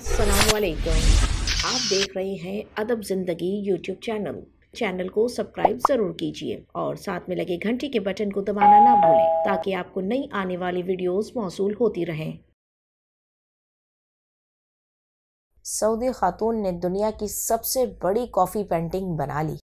असलकुम आप देख रहे हैं Adab Zindagi YouTube channel channel को सब्सक्राइब ज़रूर कीजिए और साथ में लगे घंटी के बटन को दबाना ना भूलें, ताकि आपको नई आने वाली वीडियोस मौसूल होती रहें। सऊदी खातून ने दुनिया की सबसे बड़ी कॉफ़ी पेंटिंग बना ली।